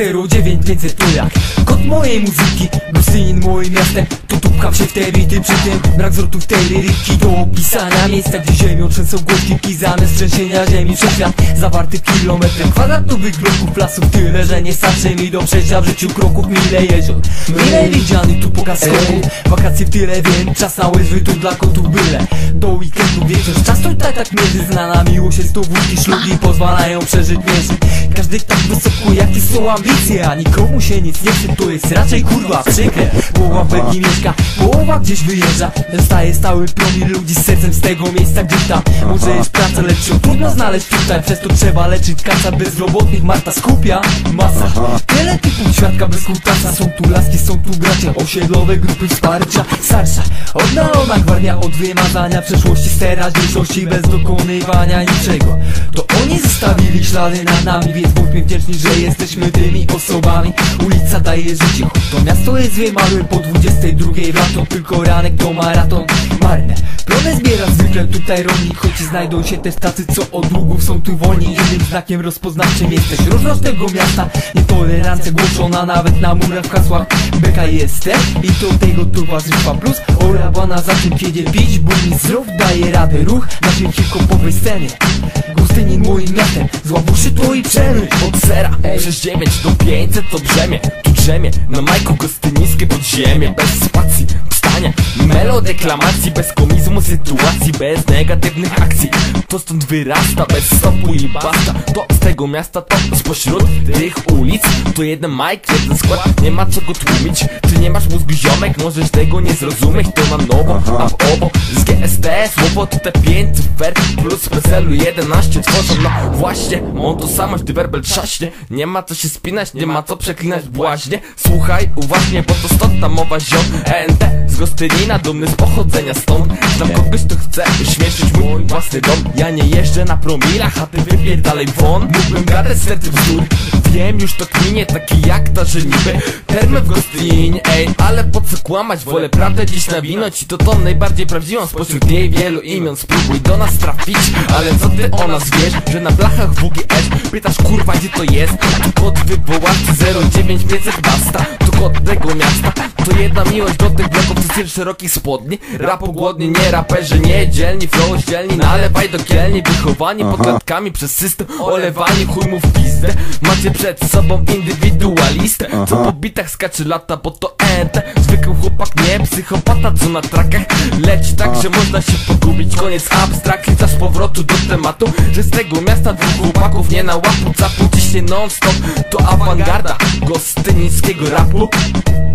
09500 to jak? Kod mojej muzyki, Gostynin moim miastem. To tupkam się w te bity przy tym Brak zwrotów tej liryki Do opisania miejsca, gdzie ziemią trzęsą głośniki Zamiast trzęsienia ziemi wszechświat Zawarty w kilometrach kwadratowych bloków Plasów tyle, że nie starczy mi do przejścia w życiu kroków. Mile jezior, mile widziany tu pokaz Wakacje tyle wiem, czas na łyżwy tu dla kotów byle. Do weekendu wieczór, czas tutaj tak mierzy Znana miłość jest to wódki, szlugi pozwalają przeżyć mięśnie. Każdy tak wysoko, jakie są ambicje A nikomu się nic nie chce, to jest raczej kurwa przykre Połowa Belgii mieszka, połowa gdzieś wyjeżdża. Zostaje stały promil ludzi z sercem z tego miejsca gdzieś tam Może jest praca, lecz ją trudno znaleźć tutaj. Przez to trzeba leczyć kaca bezrobotnych Marta skupia. Masa. Tyle typów świadka bez kutasa. Są tu laski, są tu bracia Osiedlowe grupy wsparcia. Starsza, odnalona gwardia od wymazania Przeszłości z teraźniejszości bez dokonywania niczego zostawili ślady na nami Więc bądźmy wdzięczni, że jesteśmy tymi osobami. Ulica daje życie, to miasto jest wymarłe Po 22 w lato, tylko ranek to maraton Marne, plony zbiera zwykle tutaj rolnik Choć znajdą się też tacy, co od długów są tu wolni. Innym znakiem rozpoznawczym jesteś różność tego miasta. Nietolerancja głoszona nawet na murach w hasłach. Beka jestem i do tego towarzystwa plus. Orabana za tym kiedy pić, bo mi zdrów daje radę Ruch na tej hip-hopowej scenie Gustynin moim miastem, zła buszy to i przemyśl Od zera. Przez 9 do 500 to brzemię Tu drzemie. Na majku gostyniskie podziemie. Bez spacji, wstania, melodeklamacji Bez komizmu sytuacji, bez negatywnych akcji. To stąd wyrasta, bez stopu i basta. To z tego miasta, to spośród tych ulic. To jeden majk, jeden skład, nie ma co go tłumić. Ty nie masz mózgu ziomek, możesz tego nie zrozumieć. To na nowo, a w obo z GST Słowo to te 5 cyfer plus PESEL-u 11 tworzą No właśnie, mam to samość, gdy werbel trzaśnie. Nie ma co się spinać, nie ma co przeklinać błaźnie Słuchaj uważnie, bo to stąd ta mowa ziom ENT Gostynina, dumny z pochodzenia stąd. Znam kogoś, kto chce uśmieszyć mój własny dom. Ja nie jeżdżę na promilach, a ty wypierdalej won Mógłbym gadać setry bzdur Wiem już to kminie, taki jak ta, że niby Termy w Gostyninie, ej Ale po co kłamać, wolę prawdę dziś nawinąć I to tą najbardziej prawdziwą spośród jej wielu imion. Spróbuj do nas trafić, ale co ty o nas wiesz? Że na blachach WGS Pytasz kurwa gdzie to jest? Tu kod wywoławcy 09500 basta Tego miasta. To jedna miłość do tych bloków to styl szerokich spodni. Rap głodni, nie raperzy, nie dzielni. Flow dzielni, nalewaj do kielni. Wychowani pod klatkami przez system Olewani chuj mu w pizdę. Macie przed sobą indywidualistę Co po bitach skacze lata, bo to ente Zwykły chłopak, nie psychopata, co na trakach. Leci tak, że można się pogubić. Koniec abstrakcji, czas powrotu do tematu Że z tego miasta dwóch chłopaków nie na łapu Capu. Ciśnie non stop, to awangarda Gostynickiego rapu Okay.